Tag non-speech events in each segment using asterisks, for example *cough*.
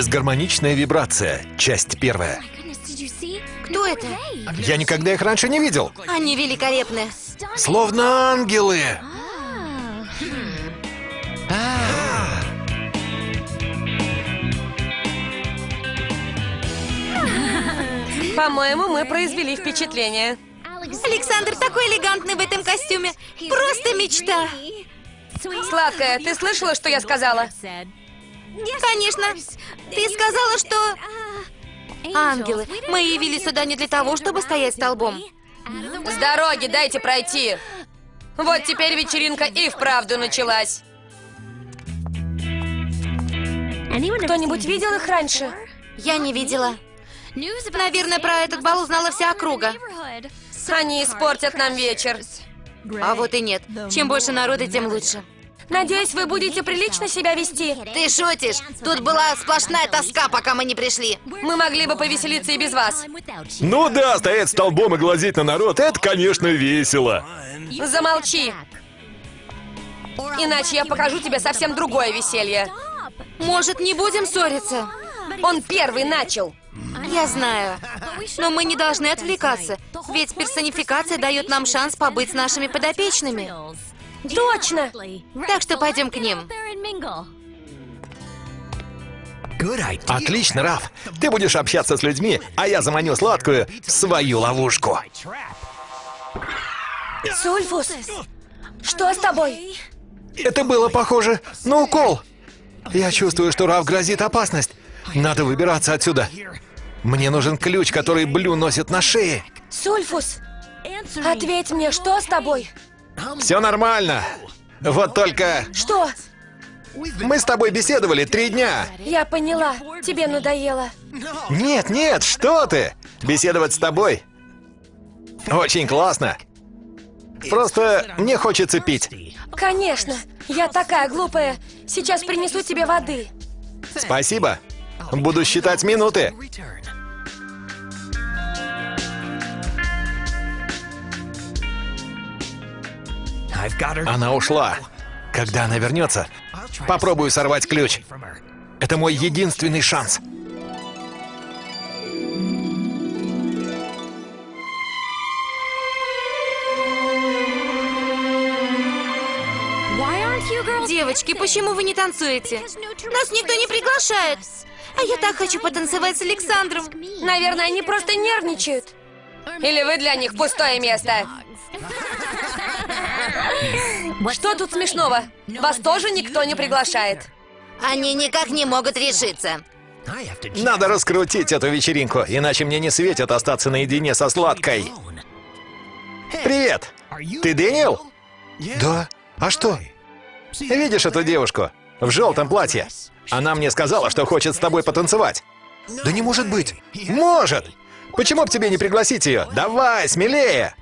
Дисгармоничная вибрация. Часть первая. Кто это? Я никогда их раньше не видел. Они великолепны. Словно ангелы. По-моему, мы произвели впечатление. Александр такой элегантный в этом костюме. Просто мечта. Сладкая, ты слышала, что я сказала? Конечно. Ты сказала, что... Ангелы, мы явились сюда не для того, чтобы стоять столбом. С дороги дайте пройти. Вот теперь вечеринка и вправду началась. Кто-нибудь видел их раньше? Я не видела. Наверное, про этот бал узнала вся округа. Они испортят нам вечер. А вот и нет. Чем больше народа, тем лучше. Надеюсь, вы будете прилично себя вести. Ты шутишь? Тут была сплошная тоска, пока мы не пришли. Мы могли бы повеселиться и без вас. Ну да, стоять столбом и глазеть на народ, это, конечно, весело. Замолчи. Иначе я покажу тебе совсем другое веселье. Может, не будем ссориться? Он первый начал. Я знаю. Но мы не должны отвлекаться, ведь персонификация дает нам шанс побыть с нашими подопечными. Точно! Так что пойдем к ним. Отлично, Раф. Ты будешь общаться с людьми, а я заманю сладкую в свою ловушку. Сульфус, что с тобой? Это было похоже на укол. Я чувствую, что Раф грозит опасность. Надо выбираться отсюда. Мне нужен ключ, который Блю носит на шее. Сульфус, ответь мне, что с тобой? Все нормально. Вот только Что? мы с тобой беседовали три дня. Я поняла, тебе надоело. Нет, нет, что ты? Беседовать с тобой очень классно. Просто мне хочется пить. Конечно, я такая глупая. Сейчас принесу тебе воды. Спасибо. Буду считать минуты. Она ушла. Когда она вернется, попробую сорвать ключ. Это мой единственный шанс. Девочки, почему вы не танцуете? Нас никто не приглашает. А я так хочу потанцевать с Александром. Наверное, они просто нервничают. Или вы для них пустое место? Что тут смешного? Вас тоже никто не приглашает. Они никак не могут решиться. Надо раскрутить эту вечеринку, иначе мне не светит остаться наедине со сладкой. Привет! Ты Дэниел? Да. А что? Видишь эту девушку? В желтом платье. Она мне сказала, что хочет с тобой потанцевать. Да не может быть. Может! Почему бы тебе не пригласить ее? Давай, смелее!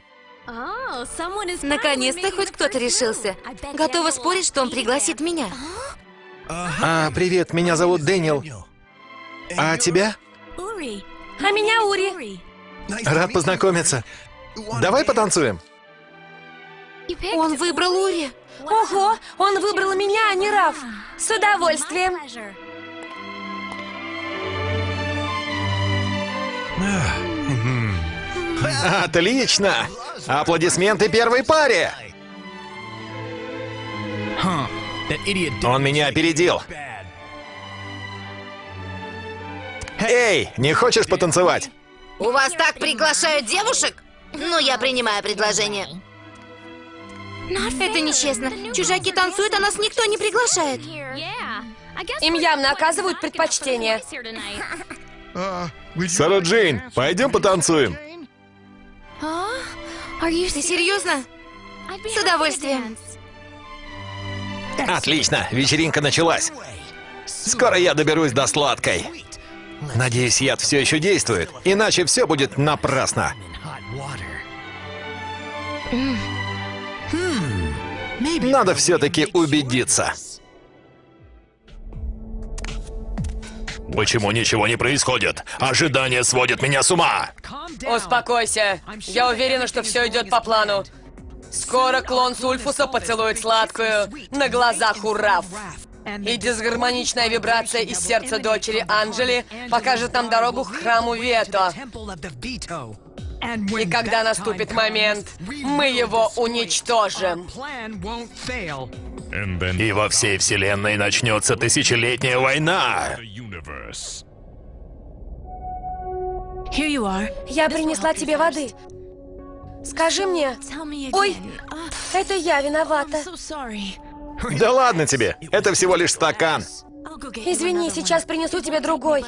Наконец-то хоть кто-то решился. Готова спорить, что он пригласит меня. А, привет, меня зовут Дэниел. А тебя? А меня Ури. Рад познакомиться. Давай потанцуем. Он выбрал Ури. Ого, он выбрал меня, а не Раф. С удовольствием. Отлично! Аплодисменты первой паре! Он меня опередил. Эй, не хочешь потанцевать? У вас так приглашают девушек? Ну, я принимаю предложение. Это нечестно. Чужаки танцуют, а нас никто не приглашает. Им явно оказывают предпочтение. *laughs* Сара Джейн, пойдем потанцуем. Ты серьезно? С удовольствием. Отлично, вечеринка началась. Скоро я доберусь до сладкой. Надеюсь, яд все еще действует, иначе все будет напрасно. Надо все-таки убедиться. Почему ничего не происходит? Ожидание сводит меня с ума. Успокойся. Я уверена, что все идет по плану. Скоро клон Сульфуса поцелует сладкую на глазах у Раф. И дисгармоничная вибрация из сердца дочери Анжели покажет нам дорогу к храму Вето. И когда наступит момент, мы его уничтожим. И во всей вселенной начнется тысячелетняя война. Я принесла тебе воды. Скажи мне... Ой, это я виновата. Да ладно тебе, это всего лишь стакан. Извини, сейчас принесу тебе другой.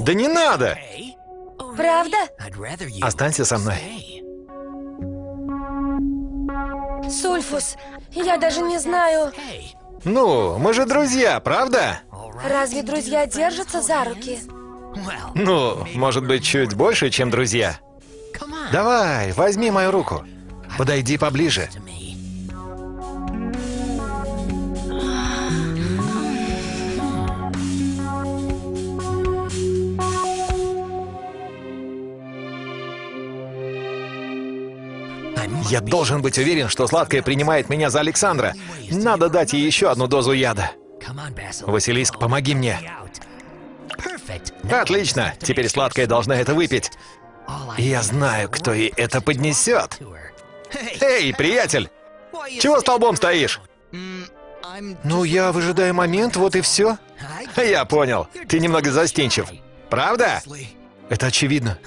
Да не надо. Правда? Останься со мной. Сульфус, я даже не знаю, Ну, мы же друзья, правда? Разве друзья держатся за руки? Ну, может быть, чуть больше, чем друзья. Давай, возьми мою руку. Подойди поближе. Я должен быть уверен, что сладкая принимает меня за Александра. Надо дать ей еще одну дозу яда. Василиск, помоги мне. Отлично, теперь сладкая должна это выпить. Я знаю, кто ей это поднесет. Эй, приятель! Чего столбом стоишь? Ну, я выжидаю момент, вот и все. Я понял. Ты немного застенчив. Правда? Это очевидно.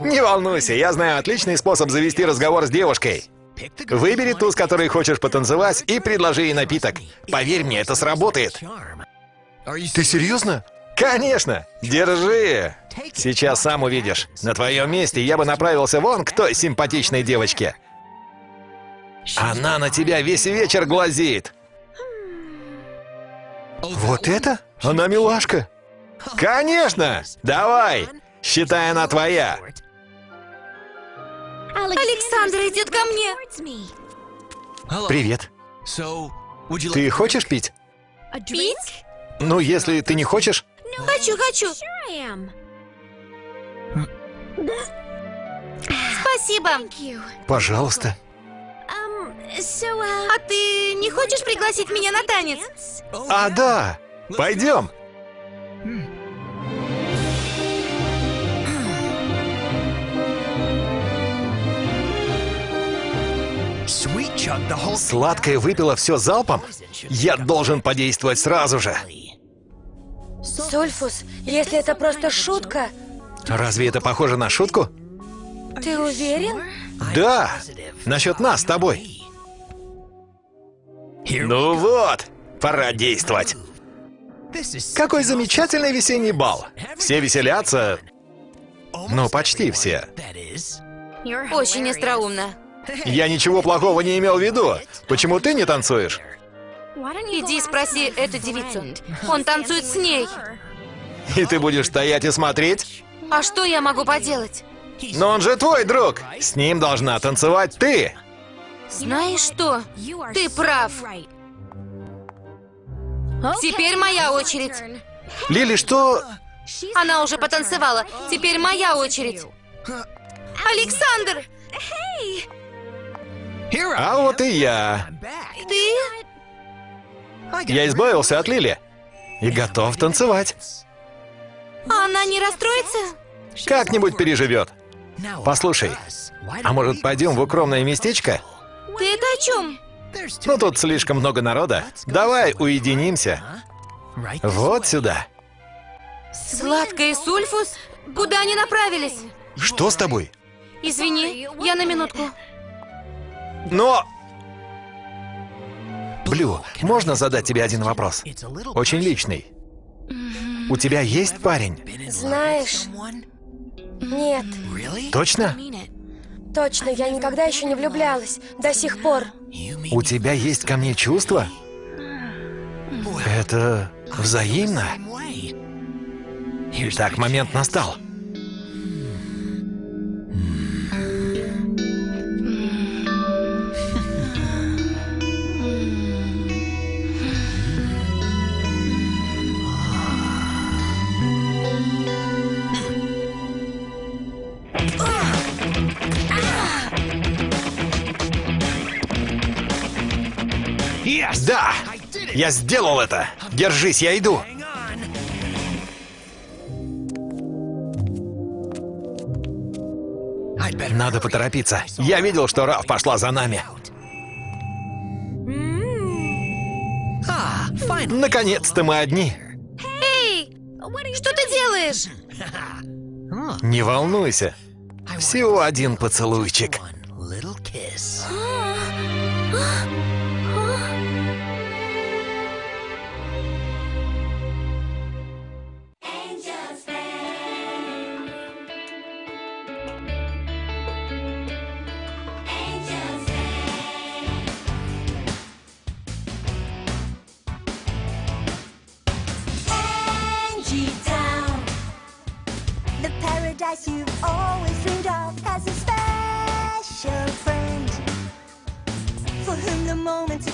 Не волнуйся, я знаю отличный способ завести разговор с девушкой. Выбери ту, с которой хочешь потанцевать, и предложи ей напиток. Поверь мне, это сработает. Ты серьезно? Конечно! Держи! Сейчас сам увидишь. На твоем месте я бы направился вон к той симпатичной девочке. Она на тебя весь вечер глазеет. Вот это? Она милашка. Конечно! Давай! Считай, она твоя. Александр идет ко мне. Привет. Ты хочешь пить? Пить? Ну, если ты не хочешь... Хочу, хочу. Спасибо. Пожалуйста. А ты не хочешь пригласить меня на танец? А, да. Пойдем. Сладкая выпила все залпом? Я должен подействовать сразу же. Сульфус, если это просто шутка, Разве это похоже на шутку? ты уверен? Да. Насчет нас с тобой. Ну вот, пора действовать. Какой замечательный весенний бал. Все веселятся. Ну, почти все. Очень остроумно. Я ничего плохого не имел в виду. Почему ты не танцуешь? Иди спроси эту девицу. Он танцует с ней. И ты будешь стоять и смотреть? А что я могу поделать? Но он же твой друг. С ним должна танцевать ты. Знаешь что? Ты прав. Теперь моя очередь. Лили, что... Она уже потанцевала. Теперь моя очередь. Александр! А вот и я. Ты? Я избавился от Лили. И готов танцевать. А Она не расстроится? Как-нибудь переживет. Послушай, а может пойдем в укромное местечко? Ты это о чем? Ну тут слишком много народа. Давай уединимся. Вот сюда. Сладкая и Сульфус? Куда они направились? Что с тобой? Извини, я на минутку. Но... Блю, можно задать тебе один вопрос? Очень личный. У тебя есть парень? Знаешь, нет, Точно? точно, я никогда еще не влюблялась. До сих пор. У тебя есть ко мне чувства? Это взаимно? Так, момент настал. Я сделал это! Держись, я иду! Надо поторопиться. Я видел, что Раф пошла за нами. Наконец-то мы одни. Эй, что ты делаешь? Не волнуйся. Всего один поцелуйчик. moment